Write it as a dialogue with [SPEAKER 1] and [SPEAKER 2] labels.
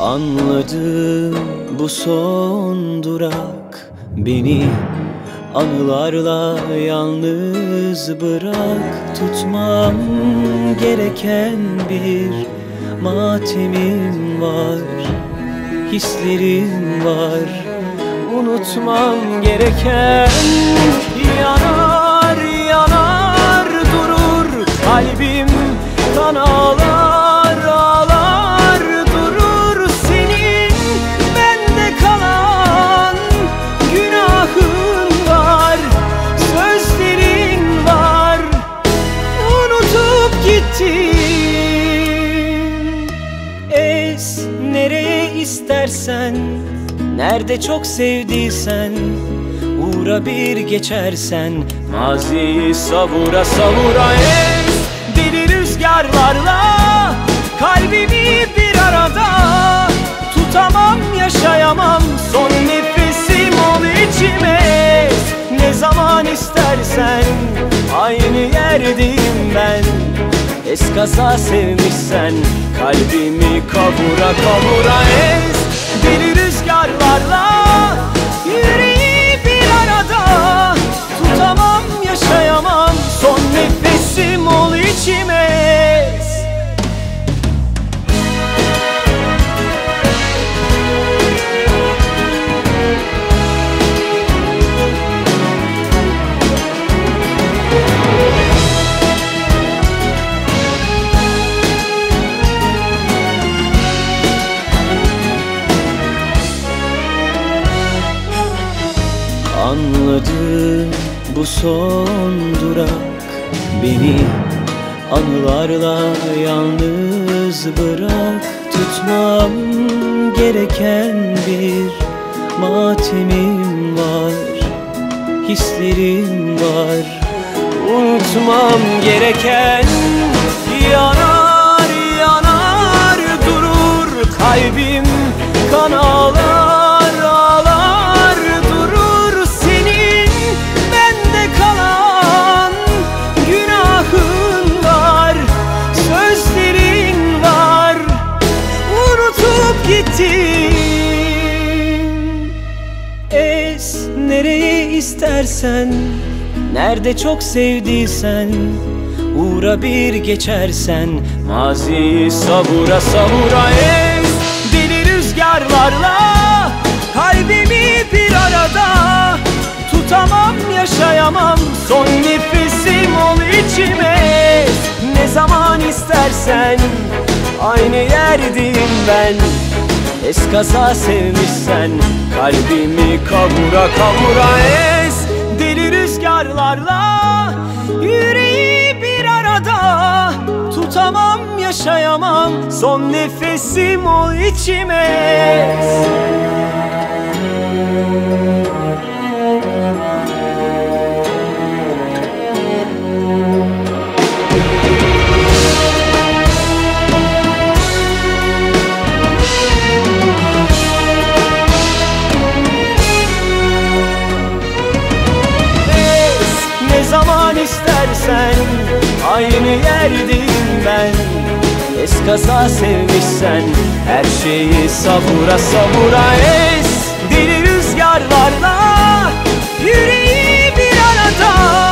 [SPEAKER 1] Anladım bu son durak. Beni anılarla yalnız bırak. Tutmam gereken bir matemim var. Hislerim var. Unutmam gereken Yanar yanar durur. Kalbim istersen nerede çok sevdiysen uğra bir geçersen maziyi savura savura es. Deli rüzgarlarla kalbimi bir arada tutamam yaşayamam. Son nefesim ol içime. Ne zaman istersen aynı yerdeyim ben Eskaza sevmişsen kalbimi kavura kavura ez Deli bu son durak Beni anılarla yalnız bırak. Tutmam gereken bir matemim var Hislerim var. Unutmam gereken istersen nerede çok sevdiysen uğra bir geçersen maziyi savura savura es deli rüzgarlarla kalbimi bir arada tutamam yaşayamam son nefesim ol içime. Ne zaman istersen aynı yerdeyim ben Eskaza sevmişsen kalbimi kavura kavura es. Deli rüzgarlarla yüreği bir arada Tutamam yaşayamam. Son nefesim ol içime. Es sen Aynı yerdeyim ben. Eskaza sevmişsen Her şeyi savura savura es. Deli rüzgarlarla Yüreği bir arada.